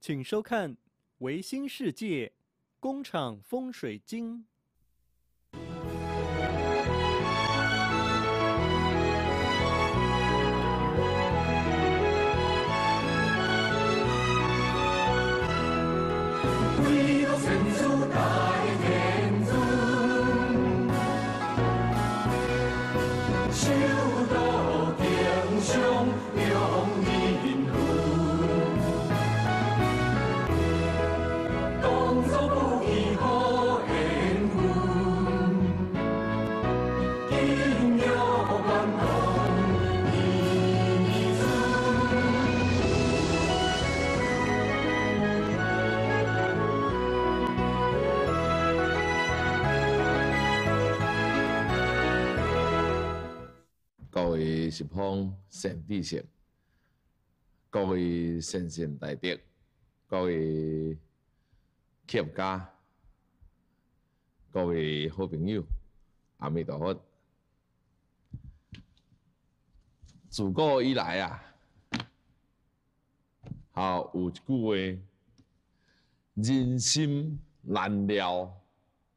请收看《维新世界工厂风水经》。十方善知识，各位先贤大德，各位企业家，各位好朋友，阿弥陀佛。自古以来啊，好有一句话：人心难料，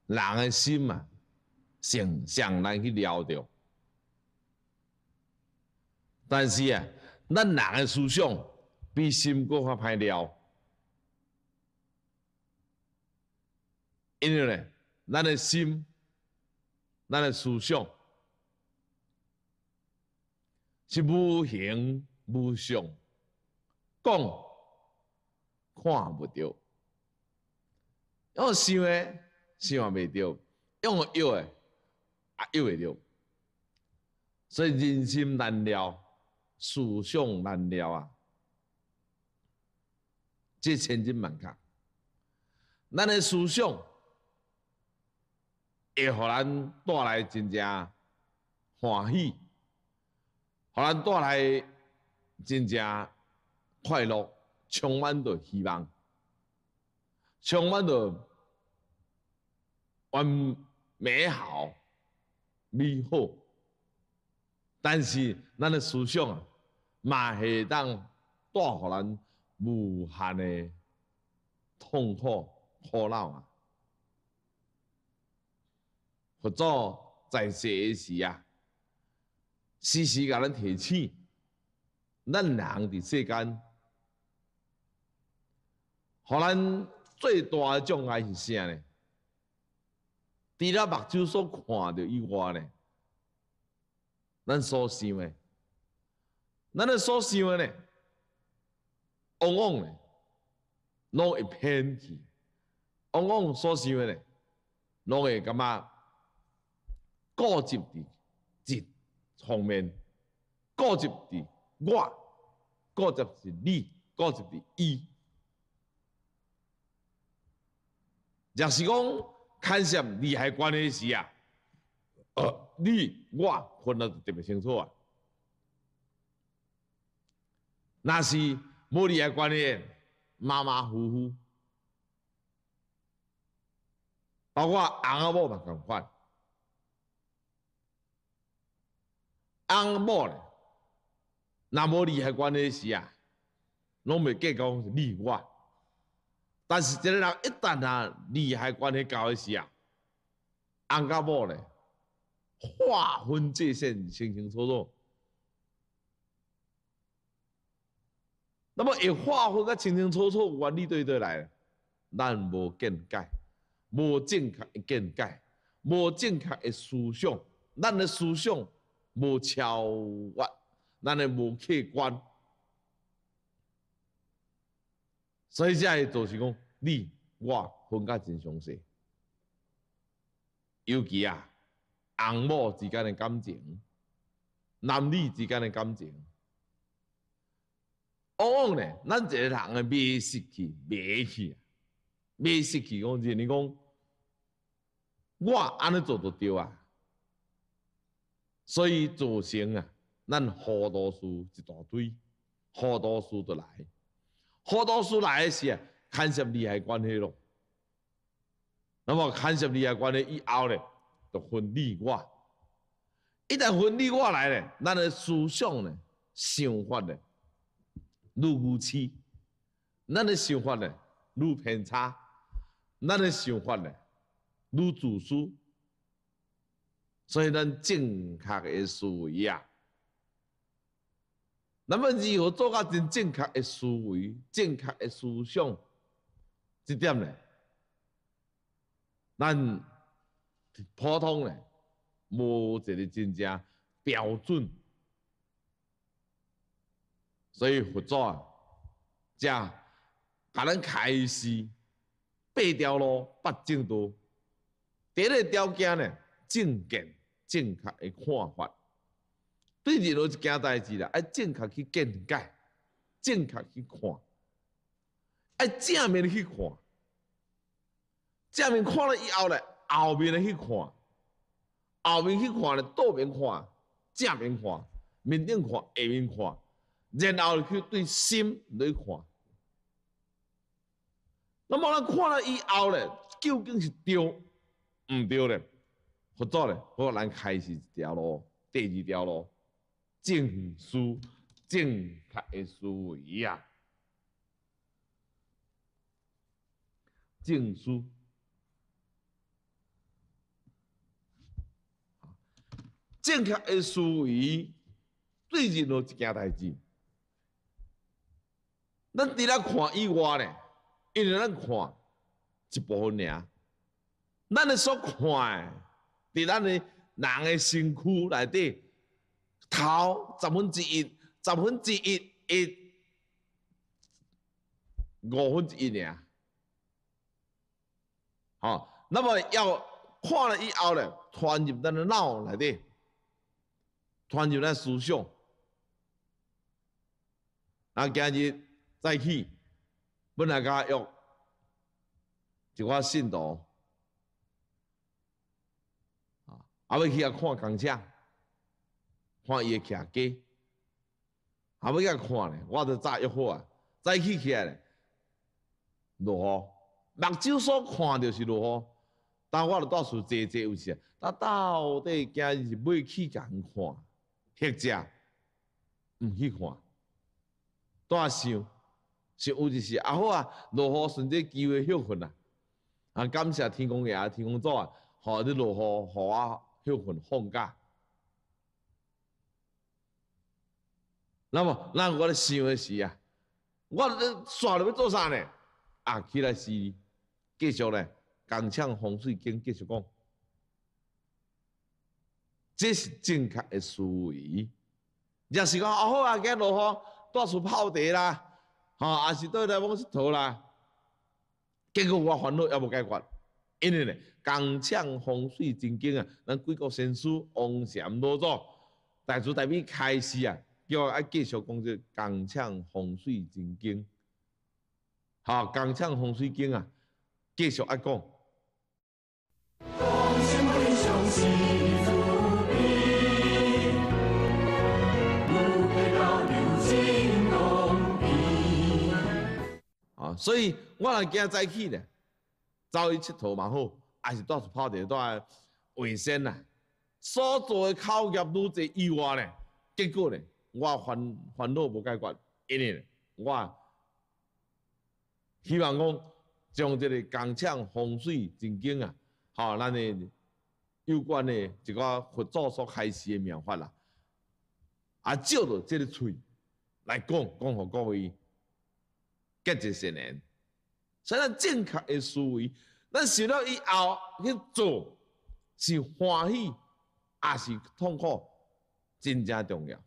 人的心啊，上上难去料着。但是啊，咱人的思想比心搁较歹料，因为咧，咱的心、咱的思想是无形无相，讲看不着，用想的想未着，用摇的啊摇会着，所以人心难料。思想难料啊，这千真万确。咱的思想会互咱带来真正欢喜，互咱带来真正快乐，充满着希望，充满着完美好、美好。但是咱的思想啊，嘛会当带互咱无限的痛苦、苦恼啊！佛祖在世的时啊，时时甲咱提醒，咱人伫世间，互咱最大的障碍是啥呢？除了目睭所看到以外呢？咱所想的，咱的所想的呢，往往呢，拢会偏去；往往所想的呢，拢会感觉固执伫一方面，固执伫我，固执是你，固执伫伊。若是讲牵涉利害关系时啊，呃。你我分得特别清楚啊！那是无利害关系，马马虎虎，包括翁仔某嘛共款，翁仔某咧，若无利害关系时啊，拢袂计较是你我。但是一个人一旦啊利害关系交的时啊，翁仔某咧。划分界限清清楚楚，那么一划分个清清楚楚，原理对对来，咱无见解，无正确见解，无正确的思想，咱的思想无超越，咱的无客观，所以才会就是讲，你我分甲真详细，尤其啊。翁某之间的感情，男女之间的感情，往往呢，咱一个人的迷失去，迷去，迷失去，讲是你讲，我安尼做就对啊，所以造成啊，咱好多事一大堆，好多事就来，好多事来的时啊，牵涉利害关系咯，那么牵涉利害关系以后咧。就分你我，一旦分你我来咧，咱的思想呢、想法呢，愈如此，咱的想法呢愈偏差，咱的想法呢愈自私，所以咱正确的思维啊，那么如何做到真正确的思维、正确的思想？这点呢，咱普通呢无一个真正标准，所以佛祖啊，才甲咱开示八条路、八正道。第一个条件呢，正见、正确的看法，对任何一件代志啦，爱正确去见解，正确去看，爱正面去看，正面看了以后咧，后面的去看，后面去看咧，倒面看，正面看，面顶看，下面看，然后去对心来看。那么咱看了以后咧，究竟是对毋对咧？佛祖咧，好咱开始一条路，第二条路，正思正确的思维啊，正思。正确的思维对任何一件代志，咱伫咧看以外咧，因为咱看一部分尔，咱的所看的，伫咱的人的身躯内底，头十分之一，十分之一一五分之一尔，好，那么要看了以后咧，传入咱的脑内底。传入咱思想，啊，今日再去，本来甲约。一寡信徒，啊，啊要去遐看工厂，看伊诶徛家，啊要遐看咧，我着早约好啊，早起起来咧，落雨，目睭所看着是落雨，但我着到处坐坐有时，啊，到底今日是要去甲人看？或者毋去看，多想，是有就是啊好啊，落雨顺这机会休困啊，啊感谢天公爷、天公祖啊，互你落雨，互我休困放假。那么，那我咧想的是啊，我咧煞了要做啥呢？啊，起来是继续咧，工厂风水经继续讲。这是正确的思维。若是讲啊好啊，今落雨，到处泡茶啦，吼，也是倒来往佚佗啦。结果我烦恼也无解决，因为呢，工厂风水真经啊，咱几个先师王禅老祖大主大悲开始啊，叫我爱继续讲这工厂风水真经。好，工厂风水经啊，继续爱讲。所以我若今早起咧，走去佚佗嘛好，还是到处跑伫在卫生啦，所做诶考业愈侪意外咧，结果咧，我烦烦恼无解决，因为我希望讲将这个工厂风水真经啊，吼，咱诶有关诶一个佛祖所开示诶妙法啦，啊，照着这个喙来讲，讲互各位。结一善缘，所以咱正确的思维，咱想了以后去做，是欢喜还是痛苦，真正重要。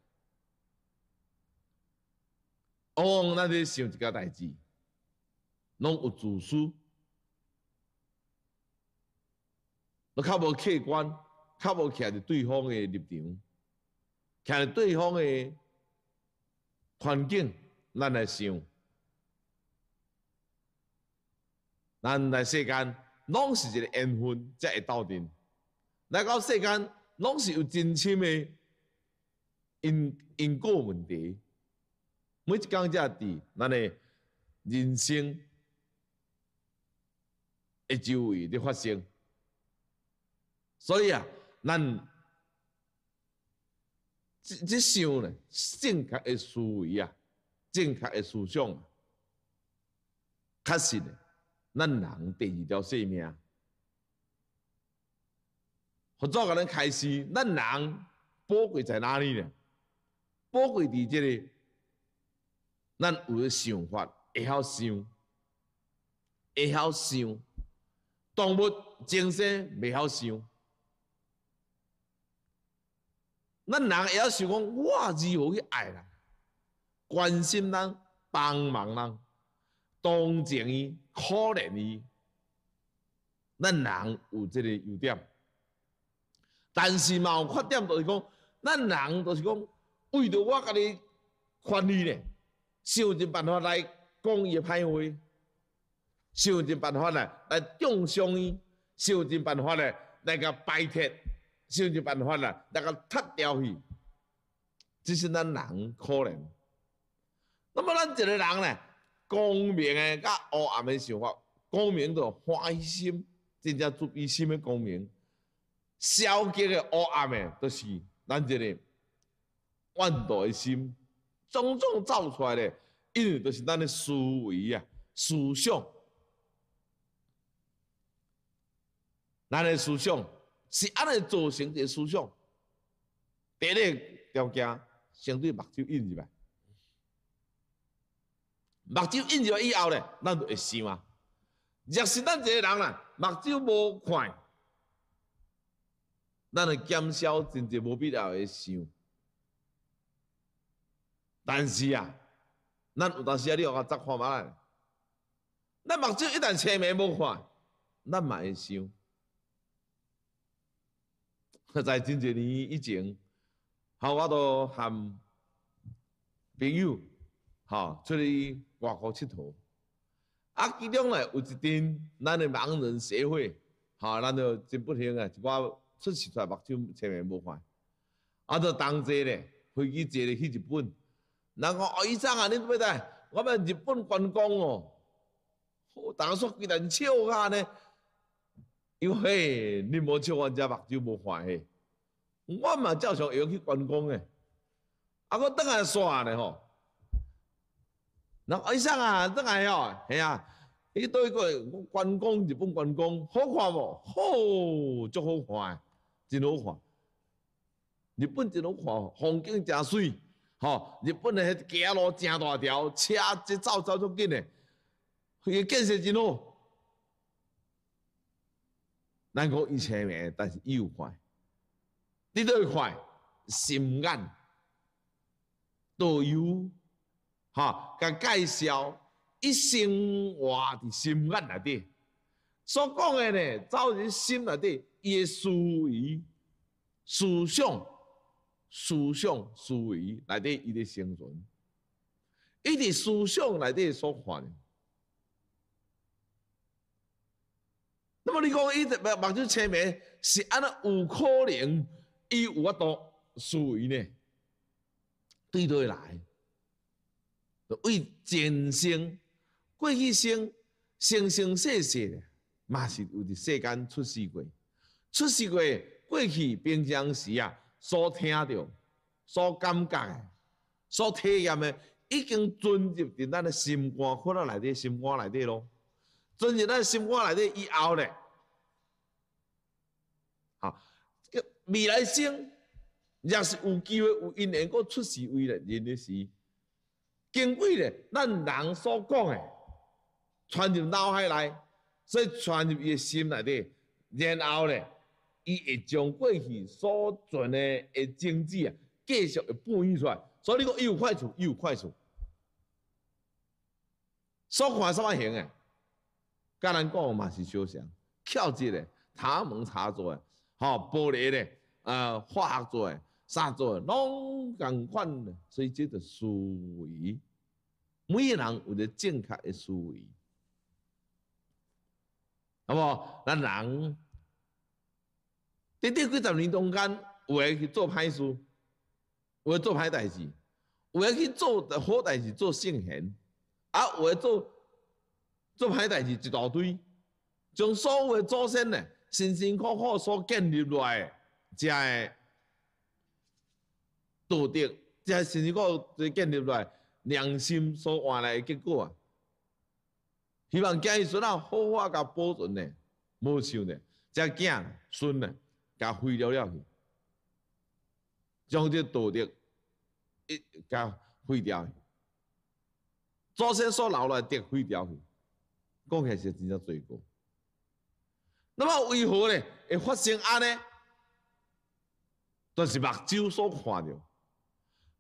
往往咱咧想一件代志，拢有自私，都较无客观，较无徛伫对方的立场，徛伫对方的环境，咱来想。咱来世间，拢是一个缘分才会斗阵。来到世间，拢是有真深的因因果问题。每一工只伫咱的人生的周围伫发生。所以啊，咱即即想呢，正确的思维啊，正确的思想啊。确实，咱人第二条性命，合作甲咱开始，咱人宝贵在哪里呢？宝贵伫即个，咱有个想法，会晓想，会晓想，动物精神袂晓想。咱人会晓想讲，我如何去爱人、关心人、帮忙人、同情伊、可怜伊。咱人有即个优点，但是嘛有缺点，就是讲，咱人就是讲，为着我家己权利呢，想尽办法来讲伊歹话，想尽办法来来中伤伊，想尽办法来来甲摆脱。想尽办法啦，那个踢掉去，这是咱人可怜。那么咱一个人呢，光明诶甲黑暗诶想法，光明就欢喜心，真正注意心诶光明；消极诶黑暗诶，都是咱一个怨妒的心，种种造出来的，因为都是咱诶思维啊、思想，咱诶思想。是安尼造成一个思想，第一个条件，相对目睭印入来，目睭印入以后咧，咱就会想啊。若是咱一个人啦，目睭无看，咱会减少真正无必要的想。但是啊，咱有当时啊，你互我杂看嘛咧，咱目睭一旦车眉无看，咱嘛会想。在真侪年以前，好，我都含朋友，吼，出去外国佚佗。啊，其中咧有一阵，咱的盲人协会，吼，咱就真不幸啊，一寡出事出来目睭前面无看，啊，就同齐咧飞机坐咧去日本。人讲哦，医生啊，你要带我们日本观光哦，大家说几人笑下呢？因为你无笑，我遮目睭无看嘿。我嘛照常会晓去观光诶，啊，我倒来煞咧吼。那医生啊，倒来哦，系啊，伊对个观光日本观光好看无？好，足好看，真好看。日本真好看，风景真水，吼！日本诶迄街路真大条，车一走走足紧诶，伊建设真好。咱讲伊前面，但是伊有快。你都会看心眼导游，哈，甲介绍一生活伫心眼内底所讲的呢，走入心内底，伊的思维、思想、思想、思维内底，伊的生存，伊伫思想内底所看的。那么你讲伊目目睭前面是安尼有可能？伊有法度思维呢，对对来，为前生、过去生、生生世世，嘛是有伫世间出世过，出世过过去平常时啊，所听到、所感觉的、所体验的，已经进入伫咱的心肝窟内底、心肝内底咯。进入咱心肝内底以后咧。未来生，若是有机会有因缘，阁出世为人的时，经过咧，咱人所讲的，传入脑海内，所以传入伊的心内底，然后咧，伊会将过去所存的诶经济啊，继续会反映出来。所以你讲伊有快处，伊有快处。所看什么型诶？甲咱讲嘛是相像，巧节咧，他门插座诶。吼，玻璃咧，呃，化学做诶，啥做诶，拢共款诶，所以即个思维，每个人有着正确诶思维，好无？咱人伫伫几十年中间，有诶去做歹事，有诶做歹代志，有诶去做好代志，做圣贤，啊，有诶做做歹代志一大堆，将所有诶祖先咧。辛辛苦苦所建立落来，这个道德，这辛辛苦苦建立来良心所换来的结果啊，希望囝伊孙仔好好甲保存呢，无想呢，遮囝孙呢，甲毁了了去，将这道德一甲毁掉去，祖先所留来德毁掉去，讲起来是真正罪过。那么为何呢会发生安尼？就是目睭所看到，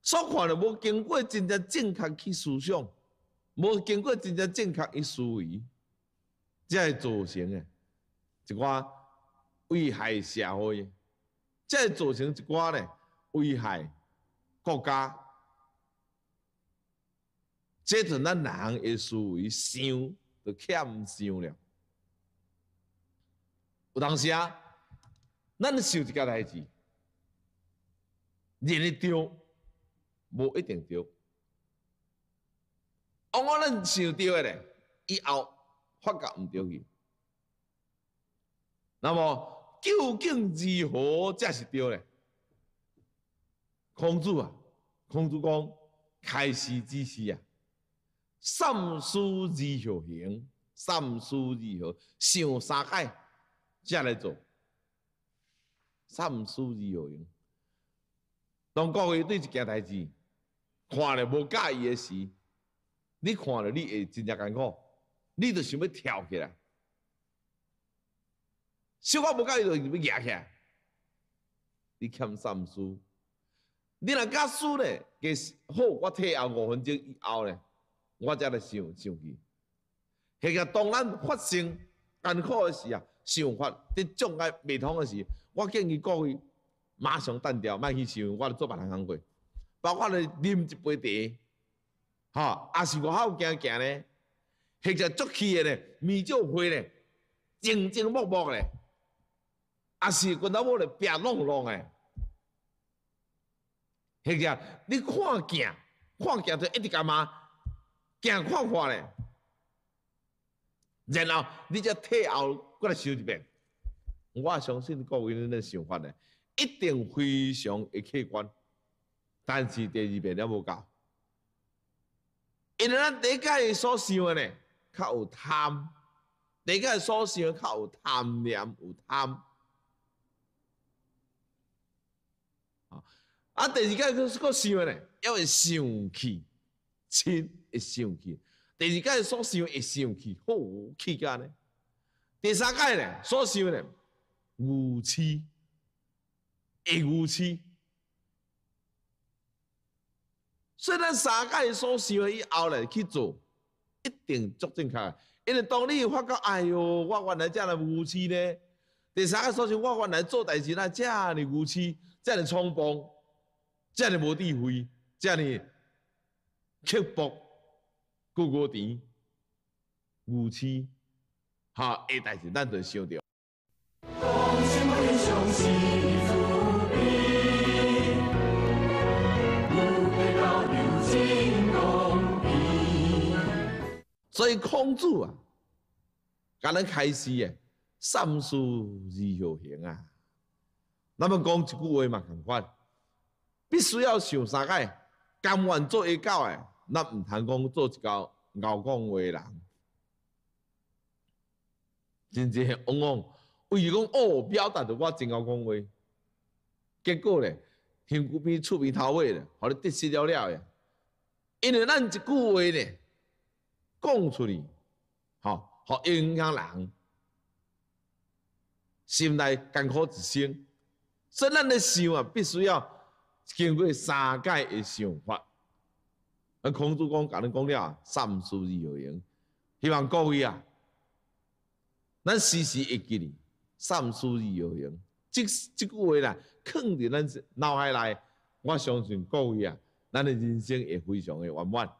所看到无经过真正正确去思想，无经过真正正确去思维，才会造成的一寡危害社会，才会造成一寡呢危害国家。这阵咱人的思维想就欠想了。有当时啊，咱想一件代志。认得对，无一定对。往往咱想对的咧，以后发觉毋对去。那么究竟如何才是对咧？孔子啊，孔子讲开始之时啊，三思而后行，三思而后想三改，才来做。三思而后行。当各位对一件代志看了无介意的时，你看了你会真正艰苦，你就想要跳起来，小可无介意就要夹起来，你欠三思。你若假使呢，好，我退后五分钟以后呢，我才来想想去。迄个当咱发生艰苦的时啊，想法伫障碍未通的时，我建议各位。马上断掉，莫去想，我做别人工过，包括你啉一杯茶，哈，也是外口行行咧，或者足气的咧，面就灰咧，静静默默咧，也是跟到某咧白弄弄诶，或者你看镜，看镜就一直干嘛，镜看看咧，然后你再退后过来想一遍，我相信各位恁的想法咧。一定非常的客观，但是第二遍了无够，因为咱第一届所想的呢，较有贪，第一届所想较有贪念，有贪。啊，第二届佫佫想的呢，要会生气，亲会生气。第二届所想会生气，好气干呢。第三届呢，所想呢，无气。会无耻，所以咱三界所想的以后来去做，一定足正确。因为当你发觉，哎哟，我原来这么无耻呢？第三个所想，我原来做代志那这么无耻，这么冲动，这么无智慧，这么刻薄、过过甜、无耻，哈，下代志咱就想着。所以孔子啊，甲咱开始诶，三思而后行啊。那么讲一句话嘛，同款，必须要想三界，甘愿做一狗诶，那毋通讲做一狗牛讲话人。真正往往为讲哦，表达着我真牛讲话，结果咧，香菇边厝边头尾咧，互你得失了了诶。因为咱一句话咧。讲出去，吼，互影响人心内艰苦一生。所以咱的想啊，必须要经过三界的想法。啊，孔子讲，甲恁讲了，三思而后行。希望各位啊，咱时时会记哩，三思而后行。即即句话啦，藏伫咱脑海内，我相信各位啊，咱的人生会非常的圆满。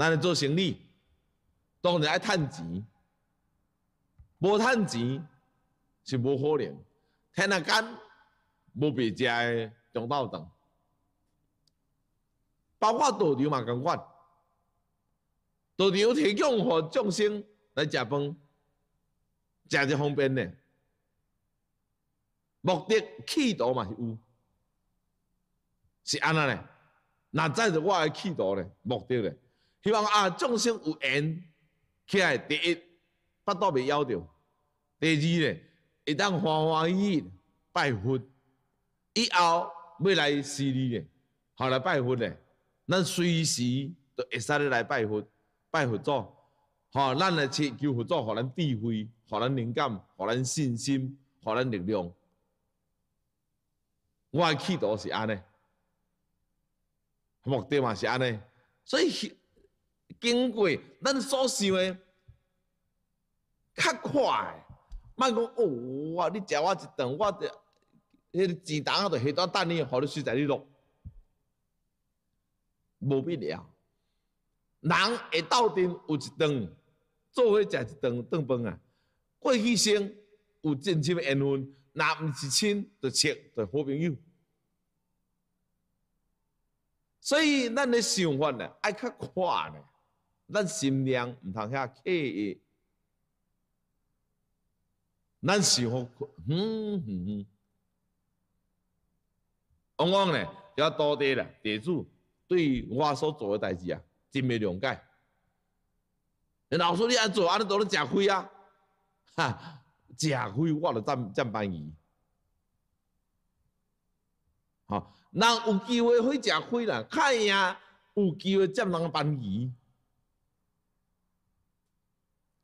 咱做生意，当然爱趁钱，无趁钱是无可能。天啊干，无别食的中道长，包括道场嘛共款。道场提供互众生来食饭，食就方便呢。目的企图嘛是有，是安那呢？那再着我的企图呢？目的呢？希望啊众生有缘起来，第一巴肚袂枵着，第二咧会当欢欢喜喜拜佛，以后要来寺里咧，好来拜佛咧，咱随时都会使咧来拜佛，拜佛祖，吼，咱来祈求佛祖，互咱智慧，互咱灵感，互咱信心，互咱力量。我的企图是安尼，目的嘛是安尼，所以经过咱所想的较快，莫讲哦，我你食我一顿，我着迄个钱筒啊，着下单等你，互你输在你落，无必要。人会斗阵有一顿，做伙食一顿顿饭啊。过去生有真深的缘分。若毋是亲，就切就好朋友。所以咱的想法呢，爱较快呢，咱心量毋通遐刻意。咱想法，嗯嗯嗯，往往呢，要多地啦，地主对我所做诶代志啊，真袂谅解。老师，你安做，安尼都咧食亏啊？哈！食亏我就占占便宜，吼，人有机会去食亏啦，看赢有机会占人便宜，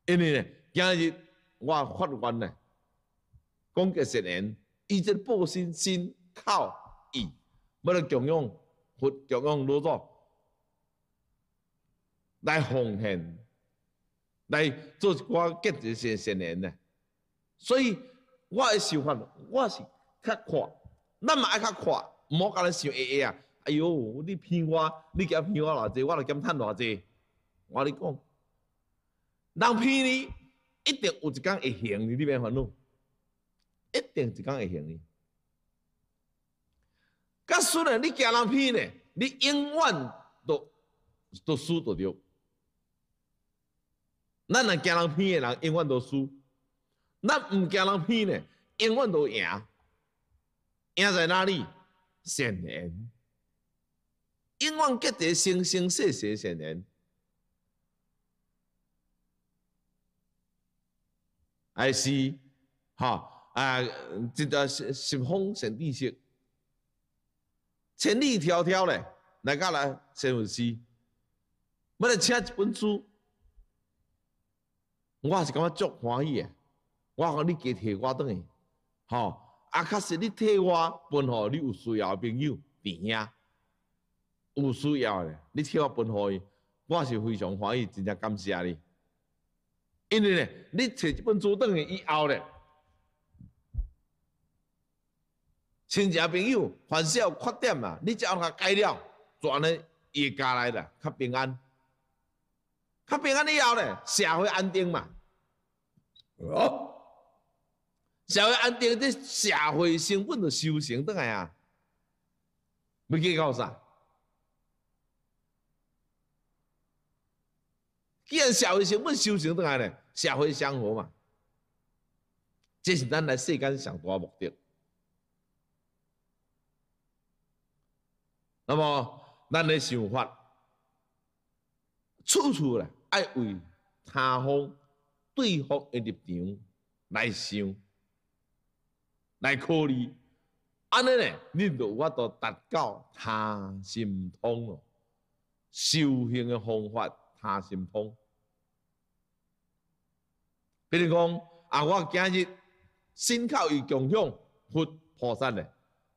因为呢，今日我发愿呢，讲个善言，以这报心心靠义，要来供养佛，供养老祖，来奉献，来做一寡结一些善言呢。所以我的想法，我是较快，咱嘛爱较快，毋好甲咱想下下啊！哎哟，你骗我，你减骗我偌济，我就减趁偌济。我你讲，人骗你，一定有一天会行你，你免烦恼，一定一天会行你。假使呢，你惊人骗呢，你永远都都输都着。咱若惊人骗的人，永远都输。咱毋惊人骗呢，永远都赢。赢在哪里？善言，永远结得生生世世善言。还是，哈啊，一个十十方善知识，千里迢迢咧来甲来善文师，要来请一本书，我是感觉足欢喜诶。我讲你加摕我倒去，吼！啊，确实你替我分互你有需要的朋友、弟兄，有需要的，你替我分互伊，我是非常欢喜，真正感谢你。因为呢，你摕一本书倒去以后呢，亲戚朋友凡是有缺点啊，你只要甲改了，全呢伊会加来啦，较平安。较平安以后呢，社会安定嘛。哦。社会安定，这社会成本就修成倒来啊！要计较啥？既然社会成本修成倒来咧，社会生活嘛，这是咱来世间上大目的。那么，咱的想法，处处咧爱为他方、对方的立场来想。来考虑，安尼呢，你就有法度达到他心通咯。修行的方法，他心通。比如讲，啊，我今日心靠于共享佛菩萨呢，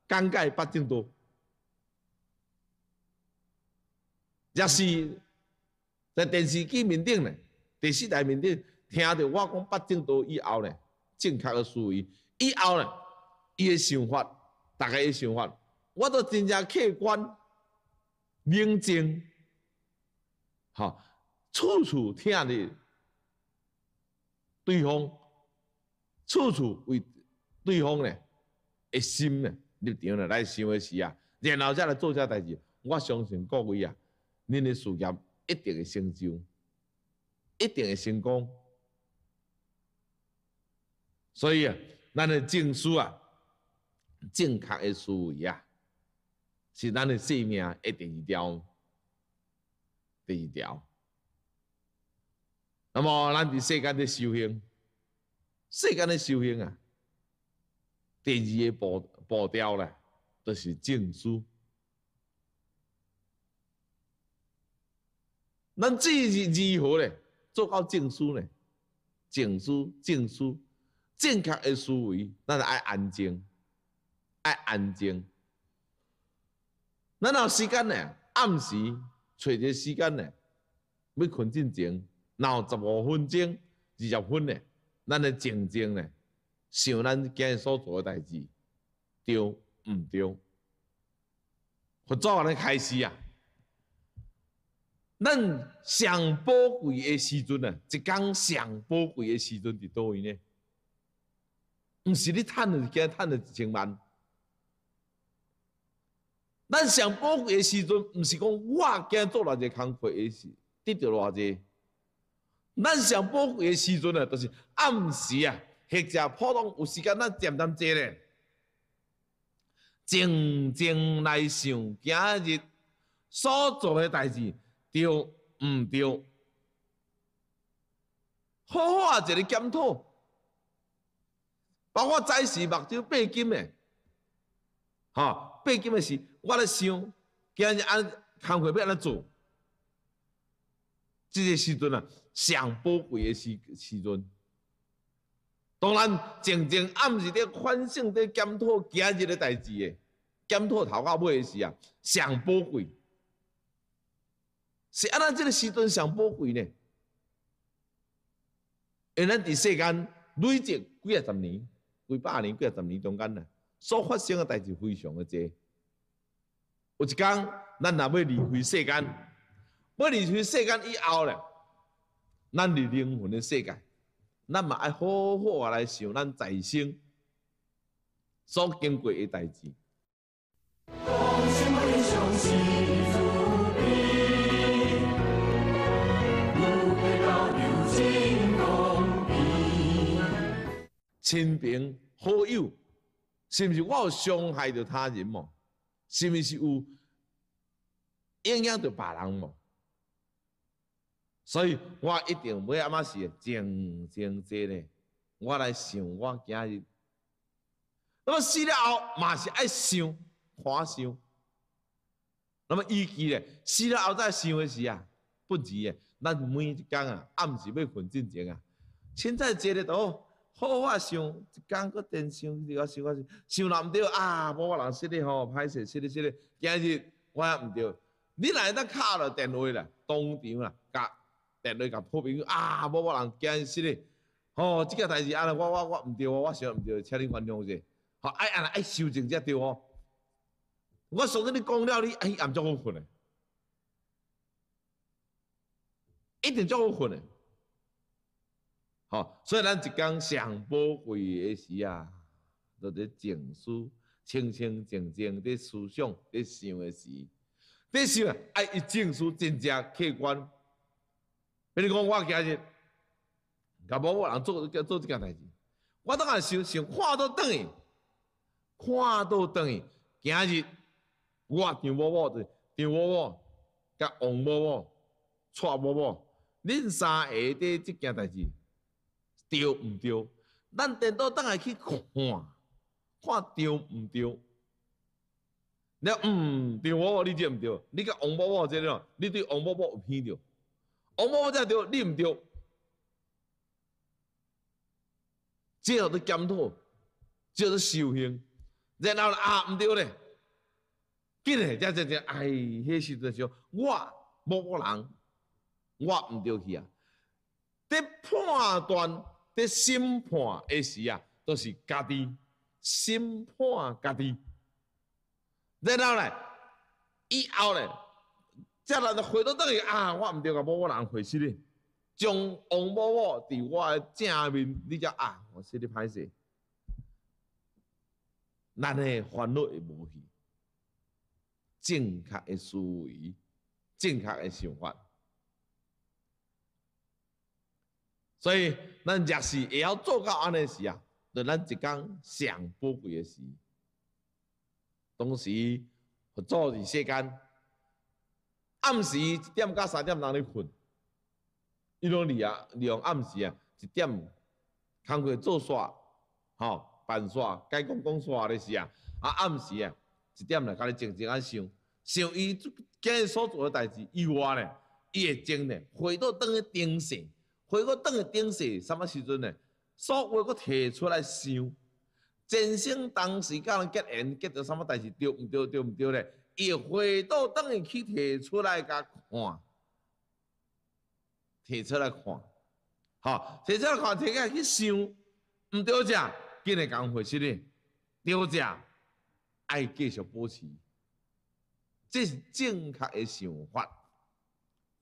讲解八正道，若是在电视机面顶呢，电视台面顶听到我讲八正道以后呢，正确的思维以后呢。伊的想法，大家的想法，我都真正客观、冷静，哈，处处听的对方，处处为对方呢，一心呢立场呢来想的事啊，然后再来做这代志，我相信各位啊，恁的事业一定会成就，一定会成功。所以啊，咱的证书啊。正确的思维啊，是咱的生命的第二条，第二条。那么咱伫世间的修行，世间的修行啊，第二个步步调咧，就是证书。咱至于如何咧做到证书咧？证书、证书，正确的思维，咱爱安静，爱安静。咱有时间咧，暗时找一个时间咧，要困之前，若有十五分钟、二十分呢，咱来静静呢，想咱今日所做的代志，对毋对？或早安尼开始啊！咱上宝贵的时阵啊，一天上宝贵的时阵伫倒位呢？毋是你趁了今趁了一千万。咱上宝贵的时阵，毋是讲我今日做偌济工课的是得到偌济。咱上宝贵的时阵啊，就是暗时啊，或者普通有时间，咱渐渐坐咧，静静来想今日所做的代志。对毋对？好好啊，一个检讨，包括早时目睭八金的，哈，八金的是，我咧想，今日按工课要安怎做？这个时阵啊，上宝贵的时时阵。当然，静静暗日咧反省、咧检讨今日的代志的，检讨头到尾的时啊，上宝贵。是安怎即个时阵上宝贵呢？因为咱伫世间累积几啊十年、几百年、几啊十年中间呢，所发生的代志非常的多。有一天，咱若要离开世间，要离开世间以后咧，咱伫灵魂的世界，咱嘛爱好好来想咱在生所经过的代志。亲朋好友，是毋是我有伤害着他人么？是毋是有影响着别人么？所以我一定要阿妈是静静坐咧，我来想我今日。那么死了后嘛是爱想，看想。那么预期咧，死了后再想的是啊，不迟诶。咱每一天啊，暗时要困之前啊，凊彩坐咧倒。好好啊，想一工搁电想，你个想啊想，想了毋对啊，无我人说的吼，歹势说的说的，今日我也毋对。你来得敲了电话啦，当场啦，甲电话甲破朋友啊，无我人今日说的，吼，即件代志安尼，我我我毋对，我想毋对，请你原谅者。吼，爱安尼爱修正才对哦。我相信你讲了，你哎暗足好困诶，一定足好困诶。好，所以咱一工上宝贵的时啊，就伫静思、清清静静伫思想、伫想的时，伫想啊，爱一静思真正客观。比如讲，我今日甲某某人做做即件代志，我当下想想看到等于，看到等于，今日我张某某张某某甲王某某、蔡某某，恁三个的即件代志。对毋对？咱电脑等下去看，看对毋对？你嗯对我你对毋对？你甲王某某这了，你对王某某有偏着？我某某这对，你毋对？最后的检讨，最后的修行，然后啊毋对咧，紧咧，才才才哎，迄时阵就，我某某人，我毋对去啊，得判断。在审判的时啊，都是家己审判家己。然后咧，以后咧，再来就回到等于啊，我毋对个某某人回失咧，将王某某伫我的正面，你则啊，我说你歹势，咱的烦恼会无去，正确的思维，正确的想法。所以，咱若是会晓做到安尼时啊，就咱一工上宝贵的事，当时早伫世间，暗时一点到三点人咧困，伊拢利啊，利用暗时啊，一点工课做煞，吼、办煞，该讲讲煞的时啊，啊暗时啊，一点来甲你静静啊想，想伊今日所做的代志以外咧，伊会静咧，回到当去顶世，回到当去顶世，什么时阵咧？所有佫摕出来想，前生当时甲人结缘，结到什么代志对毋对，对毋对咧？伊回到当去去摕出来甲看。摕出来看，吼，摕出来看，摕起来去想，毋对者，紧来讲回去咧，对者，爱继续保持，这是正确的想法，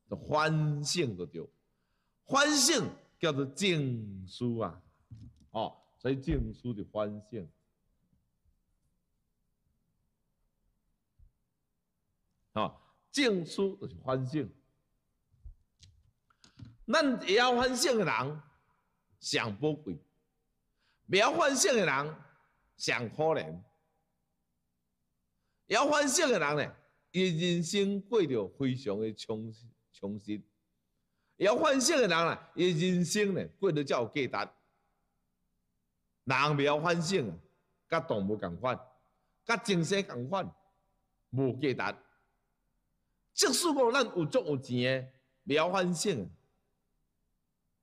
就反省就对，反省叫做正思啊，哦，所以正思就反省，啊，正思就是反省。咱会晓反省的人上宝贵，袂晓反省的人上可怜。会晓反省的人呢，伊人生过着非常的充充实；会晓反省的人呢，伊人生呢过着才有价值。人袂晓反省，甲动物共款，甲精神共款，无价值。即使讲咱有足有钱的，袂晓反省。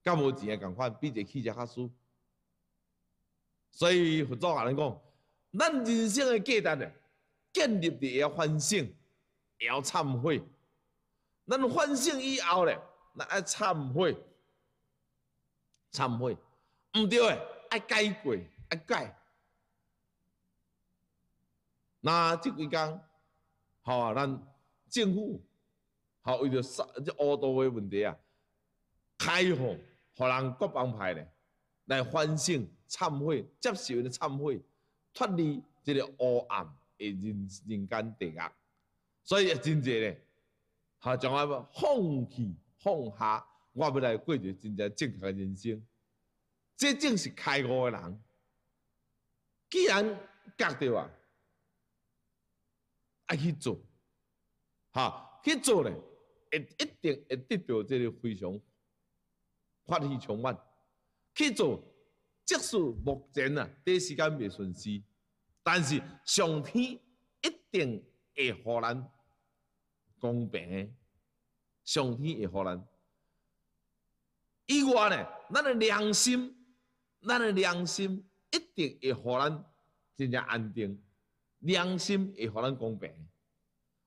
甲无钱诶共款，比一个汽车较输。所以佛祖甲咱讲，咱人生诶价值咧，建立伫要反省，要忏悔。咱反省以后咧，咱爱忏悔，忏悔，毋对诶，爱改过，爱改。那即几工，吼啊，咱政府，吼为着杀这恶道诶问题啊，开放。互人各帮派咧来反省、忏悔、接受的忏悔，脱离这个黑暗的人人间地狱，所以真济咧，哈，将我放弃、放下，我要来过着真正正确的人生。这正是开悟的人。既然觉着啊，爱去做，哈，去做咧，会一定会得到这个非常。发喜充满去做，即使目前啊，短时间未顺利，但是上天一定会互咱公平，上天会互咱。以外呢，咱的良心，咱的良心一定会互咱真正安定，良心会互咱公平。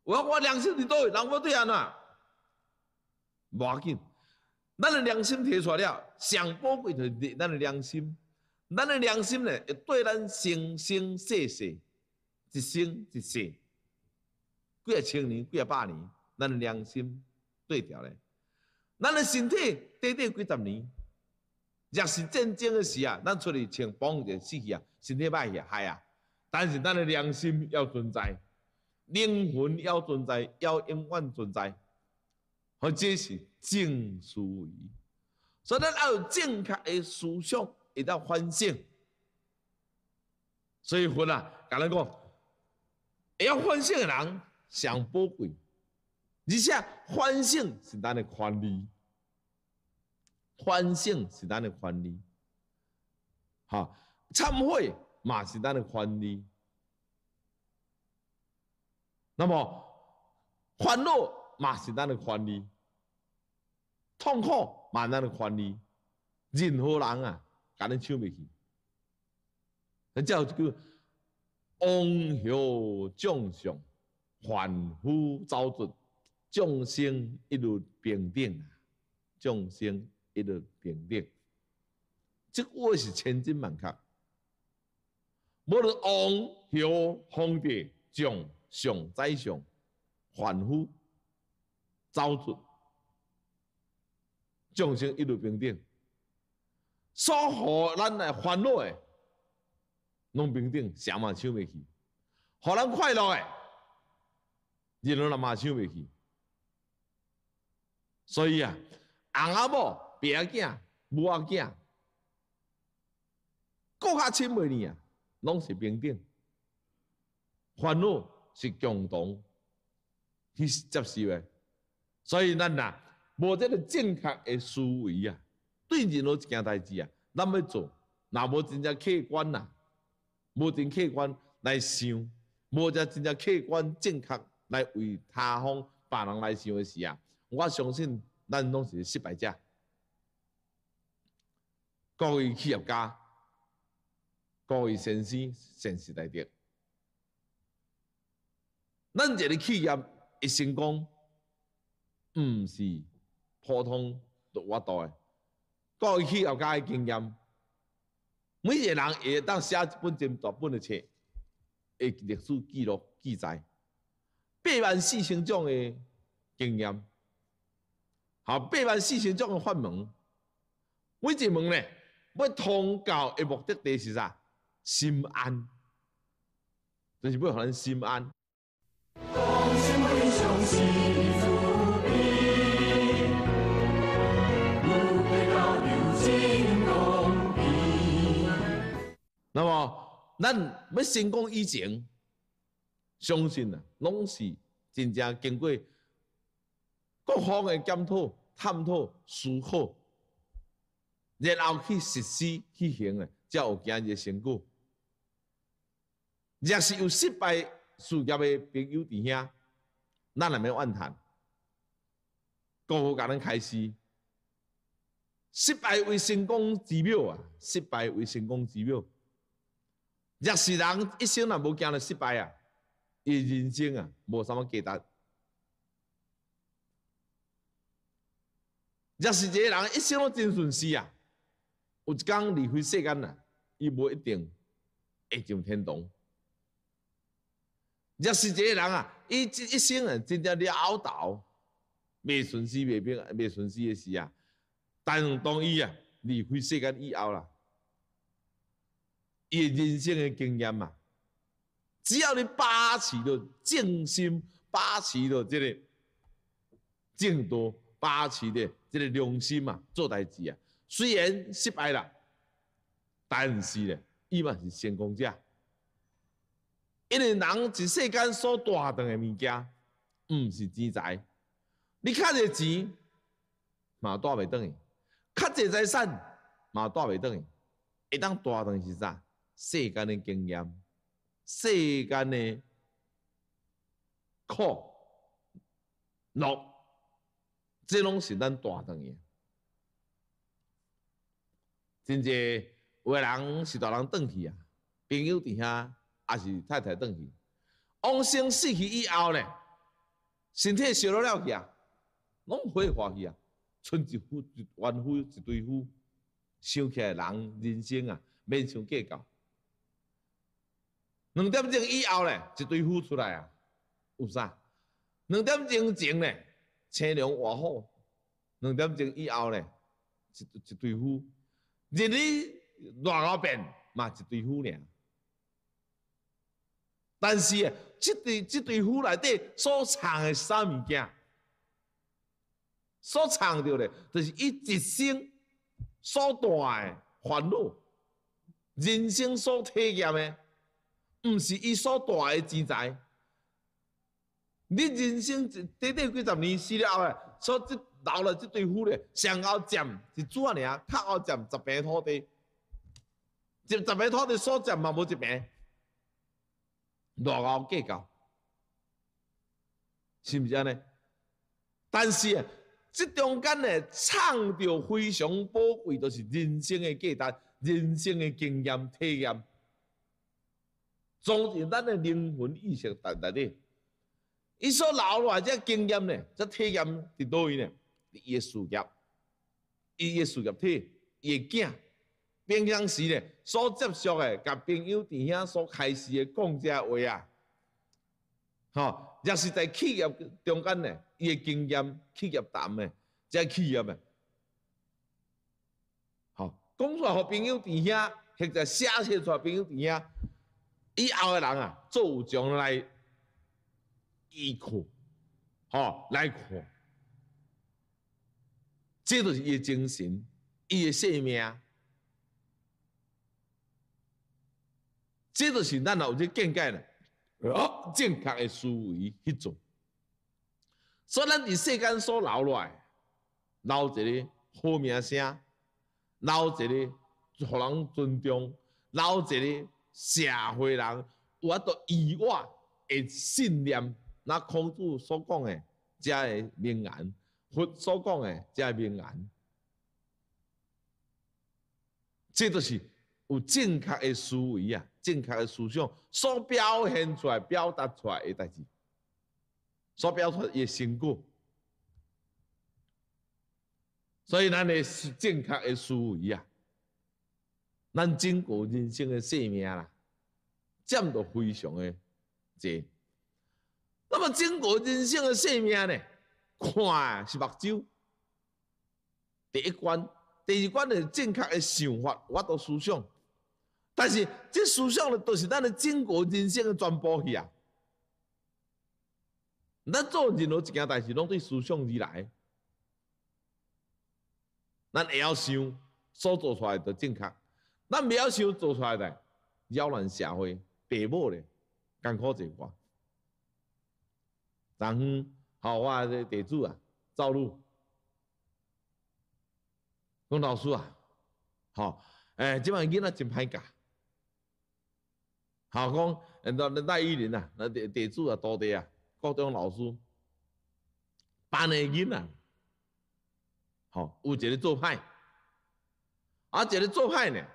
我我良心伫倒位，人要对安怎？无要紧。咱的良心提出来了，上宝贵就是咱的良心。咱的良心呢，会对咱生生世世，一生一世，几啊千年、几啊百年，咱的良心对调咧。咱的身体短短几十年，若是战争的时啊，咱出去穿绑就死去啊，身体歹去啊，害啊。但是咱的良心要存在，灵魂要存在，要永远存在。或者是正思维，所以咱要有正确的思想，会当反省。所以佛啊，甲咱讲，会反省的人上宝贵，而且反省是咱的权利，反省是咱的权利，哈，忏悔嘛是咱的权利。那么烦恼。嘛是咱的权利，痛苦嘛咱的权利，任何人啊，甲咱抢袂去。咱叫一句“王侯将相，凡夫走卒，众生一律平等”，众生一律平等。这话是千真万确。无论王侯、皇帝、将上、宰相、凡夫。走出，众生一律平等，所互咱来烦恼的，拢平等，谁嘛抢袂去；互咱快乐的，任何人嘛抢袂去。所以啊，翁仔某、爸仔囝、母仔囝，搁较亲袂呢啊，拢是平等，烦恼是共同去接受的。所以咱呐，无这个正确的思维啊，对任何一件代志啊，咱要做，若无真正客观呐，无真客观来想，无只真正客观正确来为他方别人来想的时啊，我相信咱拢是失败者。各位企业家，各位先生、先士大德，咱一个企业一成功，毋是普通我度的。各位企业家诶经验，每一个人会当写一本真大本诶册，的历史记录记载，八万四千种诶经验，好，八万四千种诶法门，每一门呢？要通教诶目的地是啥？心安，就是要互咱心安。那么，咱要成功以前，相信啊，拢是真正经过各方的检讨、探讨、思考。然后去实施去行诶，才有今日成果。若是有失败事业诶朋友弟兄，咱也免怨叹。个个甲咱开始，失败为成功之妙啊！失败为成功之妙。若是人一生若无经历失败啊，伊人生啊无啥物价值。若是一个人一生都真顺遂啊！有一天离开世间啊，伊无一定会上天堂。若是一个人啊，伊一一生啊，真正了倒，未顺遂、未平、未顺遂的事啊，但当伊啊离开世间以后啦，伊人生的经验嘛，只要你把持着正心，把持着这个正道，把持着这个良心嘛，做代志啊。虽然失败啦，但是呢，伊嘛是成功者。因为人一世间所带动的物件，毋是钱财。你较侪钱嘛带袂转去，较侪财产嘛带袂转去。会当带动是啥？世间的经验，世间的苦、乐，这拢是咱带动的。真济有个人是大人转去啊，朋友伫遐，也是太太转去。往生死去以后呢，身体烧了了去啊，拢火化去啊，剩一副一冤夫一堆夫，想起来人人生啊，免想计较。两点钟以后呢，一堆夫出来啊，有啥？两点钟前呢，青龙活虎；两点钟以后呢，一一堆夫。日里偌后变嘛一堆虎尔，但是啊，这对这对虎内底所藏的啥物件？所藏着的，就是伊一生所带的烦恼，人生所体验的，毋是伊所带的钱财。你人生短短几十年死了后诶，所即。留了这堆虎咧，上后占是怎尔，较后占十平土地，占十平土地所占嘛无一平，偌后计较，是毋是安尼？但是啊，这中间呢，藏着非常宝贵，都是人生的价值、人生的经验体验，装进咱的灵魂意识内底。伊所留落来这经验呢，这体验伫倒位呢？伊诶事业，伊诶事业体，伊诶囝，平常时咧所接触诶，甲朋友弟兄所开始诶讲这话啊，吼，若是在企业中间咧，伊诶经验，企业谈诶，即企业诶，吼，讲出来互朋友弟兄，或者写写出来朋友弟兄，以后诶人啊，做有将来依靠，吼，来看。这就是伊诶精神，伊诶生命，这就是咱有这见解了。啊，正确的思维迄种，所以咱伫世间所留落来，留一个好名声，留一个互人尊重，留一个社会人有法度以我的信念。那孔子所讲的，这个名言；佛所讲的，这个名言，这都是有正确的思维啊，正确的思想所表现出来、表达出来的代志，所表出的成果。所以，咱的正确的思维啊，咱整个人生的生命啦，占到非常的多。那么，整个人生的生命呢，看是目睭，第一关、第二关的正确的想法，我都思想。但是，这思想呢，都是咱的整个人生的全部去啊。咱做任何一件代志，拢对思想而来。咱会晓想，所做出来的正确；咱袂晓想，做出来的扰乱社会，父母咧艰苦一寡。昨昏，好，我的地主啊，赵路讲老师啊，好，诶，即摆囡仔真歹教。好讲，那那赖依林啊，那地地主啊，多地啊，高中老师班的囡仔，好，有一个做歹，啊，一个做歹呢，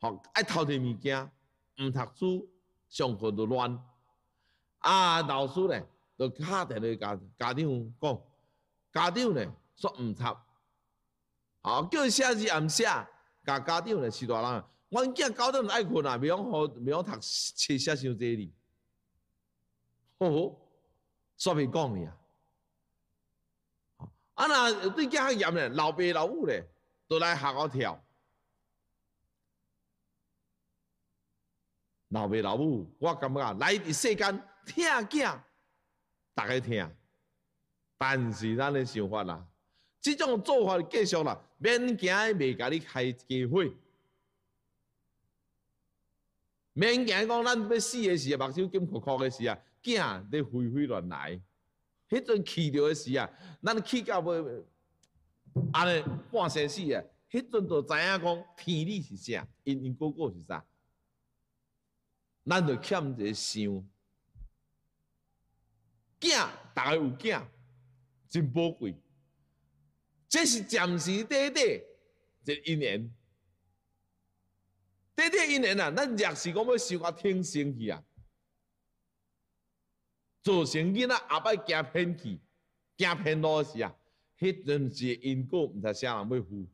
好爱偷摕物件，毋读书，上课就乱，啊，老师呢？就敲电话家家长讲，家长呢说毋插，好叫伊写字也毋写，甲家长呢是大人，阮囝九点爱困啊，袂用好袂用读册写伤济哩，吼吼，煞袂讲哩啊，啊若对囝较严咧，老爸老母咧都来学我跳，老爸老母，我感觉来伫世间疼囝。大家听，但是咱的想法啦，这种做法继续啦，免惊未甲你开机会，免惊讲咱要死的时啊，目睭金箍箍的时啊，惊咧飞飞乱来，迄阵气着的时啊，咱气到要安尼半生死啊，迄阵就知影讲天理是啥，因因果果是啥，咱就欠一个想。囝，大家有囝，真宝贵。这是暂时短短这一年，短短一年啊，咱若是讲要想啊挺生去啊，造成囡仔后摆行偏去，行偏路时啊，迄阵是因果，毋知啥人要负。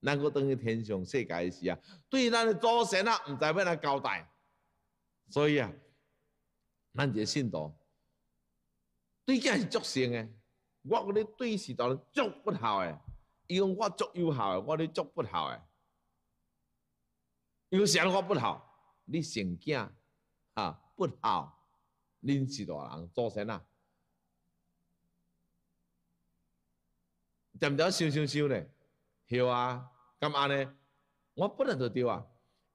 咱搁等于天上世界时啊，对咱的祖先啊，毋知要来交代。所以啊，咱这信徒。对囝是足性诶，我嗰啲对是当足不孝诶，伊讲我足有孝诶，我咧足不孝诶。因为啥我不孝？你成囝啊不孝，恁是大人祖先啊，点点想想想咧，对啊，咁安尼，我不能就对啊，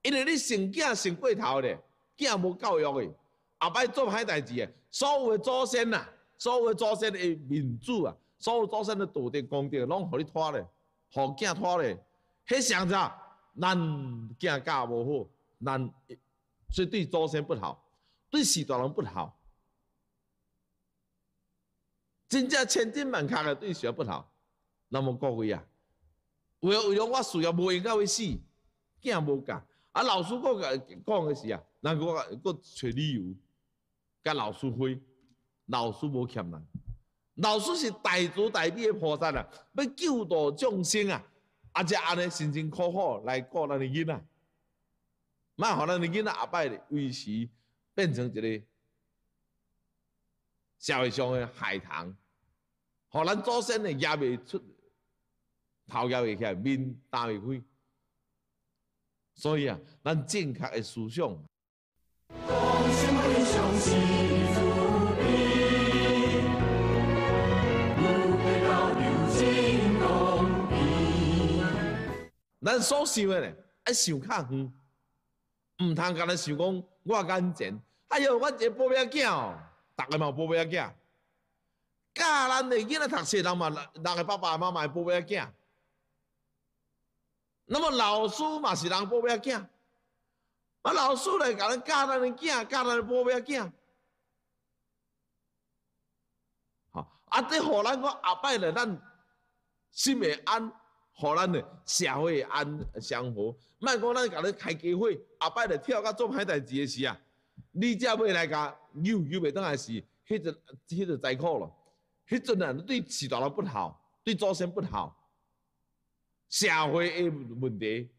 因为你成囝成过头咧，囝无教育诶，后摆做歹代志诶，所有诶祖先啊。所有诶祖先诶民主啊，所有祖先诶道德公德，拢互你拖咧，互囝拖咧。迄想着咱囝教无好，咱所以对祖先不好，对许多人不好，真正千真万确的对谁不好？那么各位啊，为为了我事业无应该会死，囝无教，啊老师讲讲的是啊，那我我找理由，甲老师会。老师无欠人，老师是大慈大悲的菩萨啊，要救度众生啊，阿姐安尼辛辛苦苦来教咱的囡仔，莫互咱的囡仔后摆为时变成一个社会上的害虫，互咱祖先的也未出头也袂起来，面打未开，所以啊，咱正确的思想。咱所想的呢，爱想较远，毋通干咱想讲我眼前，哎哟，我一个宝贝仔囝哦，逐个嘛宝贝仔囝，教咱的囡仔读册，人嘛，人个爸爸妈妈会保养囝。那么老师嘛是人保养囝，啊老师来甲咱教咱的囝，教咱的保养囝。好，啊，这互咱讲后摆咧，咱心会安，互咱的社会安祥和。莫讲咱甲你开家会，后摆来跳甲做歹代志的时啊，你才要来甲扭扭袂当来是，迄阵迄阵灾苦咯。迄阵啊，对时代人不好，对祖先不好，社会的问题，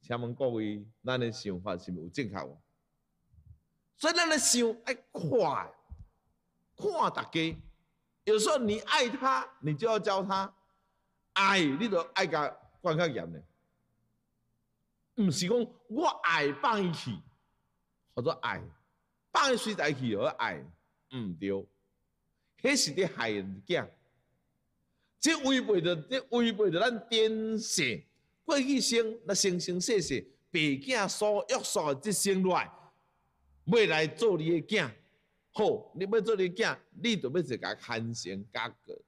请问各位，咱的想法是毋有正确无？所以咱的想爱看，看大家。有时候你爱他，你就要教他爱，你著爱甲管较严的。毋是讲我爱放伊去，或者爱放伊随在去而爱，毋对。迄是咧害人囝，即违背着，即违背着咱天性。过去生，那生生世世，爸囝所约束的即生落来，要来做你的囝。好，你要做你囝，你就要一甲虔诚家个，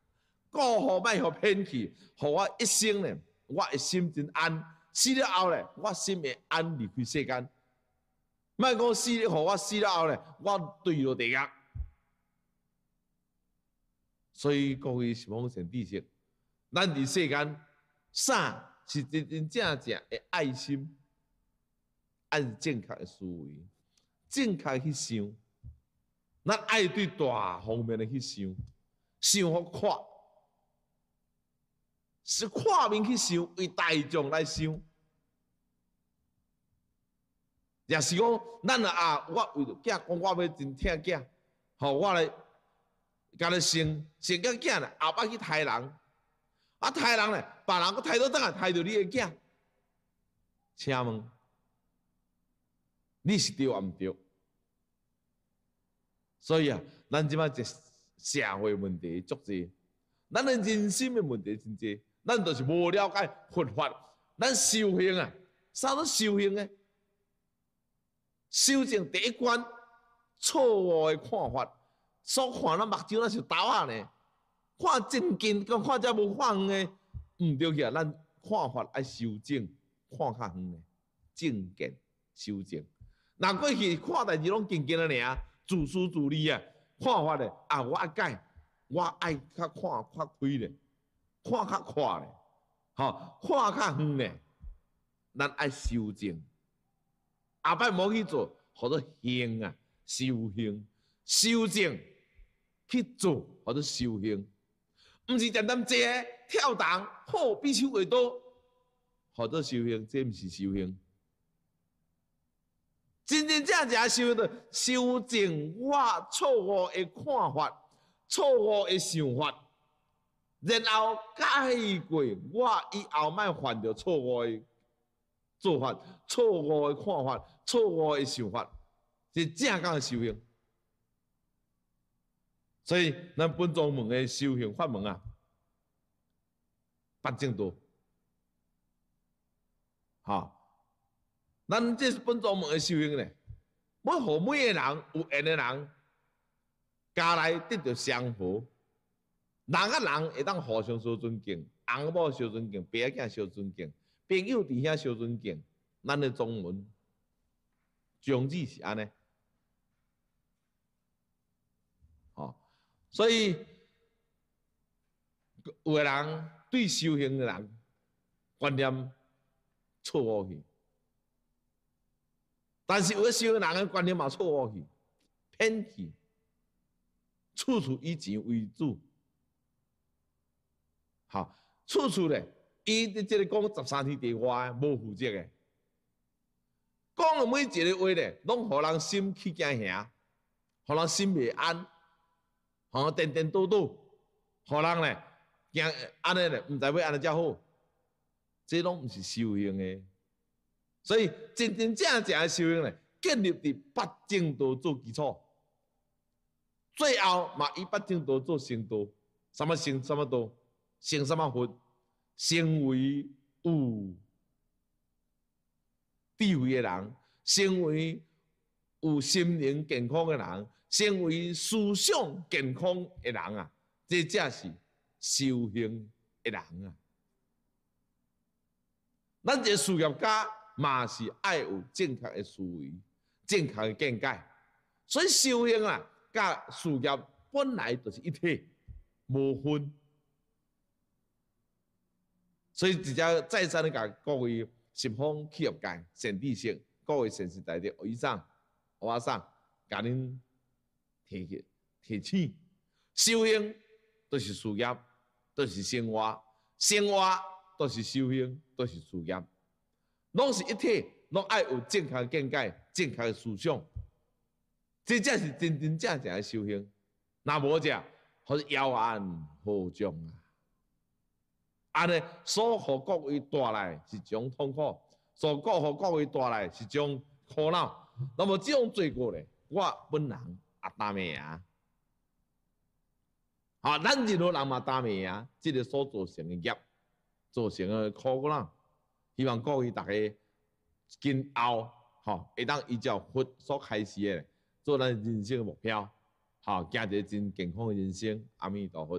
过好莫互骗去，互我一生呢，我的心真安。死了后咧，我心会安离开世间。莫讲死了，互我死了后咧，我坠落地狱。所以各位是奉神知识，咱伫世间，啥是真真正正的爱心，按正确的思维，正确去想，咱爱对大方面的去想，想好看，是看面去想，为大众来想，也是讲，咱啊，我为着囝，讲我要真疼囝，吼，我来。甲你生生个囝咧，后摆去杀人，啊杀人咧，别人佫杀到等下，杀着你个囝，请问你是对还毋对？所以啊，咱即摆一社会问题足济，咱的人心的问题真济，咱就是无了解佛法，咱修行啊，啥都修行诶，修正第一关错误诶看法。所看咱目睭那是豆啊呢，看真近，跟看遮无看远诶，毋对去啊！咱看法爱修正，看较远诶，正见修正。那过去看代志拢近近啊尔，自私自利啊，看法咧啊，我爱改，我爱较看较开咧，看较宽咧，吼，看较远咧，咱爱修正。后摆无去做，或者行啊，修行，修正。去做或者修行，毋是单单坐跳动，好比手画多，或者修行，这毋是修行。真真正正修的修正我错误的看法、错误的想法，然后改过我以后莫犯着错误的做法、错误的看法、错误的想法，是正讲修行。所以，咱本宗门的修行法门啊，八正道，哈，咱这是本宗门的修行咧，要互每个人有缘的人，家来得到相和，人甲人会当互相相尊敬，翁某相尊敬，爸囝相尊敬，朋友弟兄相尊敬，咱的中文宗旨是安尼。所以，有个人对修行的人观念错误去，但是有个修行人的观念嘛错误去，偏去，处处以钱为主，好，处处咧，伊伫这里讲十三天地外无负责诶，讲的每一个话咧，拢互人心去惊吓，互人心未安。哦，颠颠倒倒，互人咧，惊安尼咧，毋知要安尼才好，这拢毋是修行诶。所以真真正正诶修行咧，建立伫八正道做基础，最后嘛以八正道做成道。什么成什么道？成什么佛？成为有智慧的人，成为有心灵健康的人。成为思想健康的人啊，这才是修行的人啊！咱这事业家嘛是爱有正确的思维、正确的见解，所以修行啊，甲事业本来就是一体，无分。所以直接再三的甲各位十方企业界、先知识、各位善士大德、学生、学生，甲恁提起、提醒，修行都是事业，都是生活，生活都是修行，都是事业，拢是一体，拢爱有正确的见解、正确的思想，这才是真真正正的修行。那无者，或是遥安好将啊！安尼所互各位带来是一种痛苦，所告互各位带来是一种苦恼。那么这种罪过咧，我本人也担命啊！啊，咱任何人嘛担命啊！这个所造成的业，造成的苦恼，希望各位大家今后吼会当依照佛所开示的，做咱人生的目标，吼，行一个真健康的人生。阿弥陀佛。